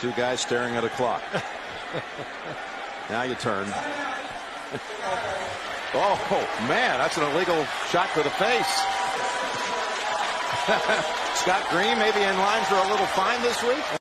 Two guys staring at a clock. now you turn. oh, man, that's an illegal shot to the face. Scott Green maybe in line for a little fine this week.